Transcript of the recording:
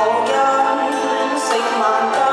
我恩胜万家。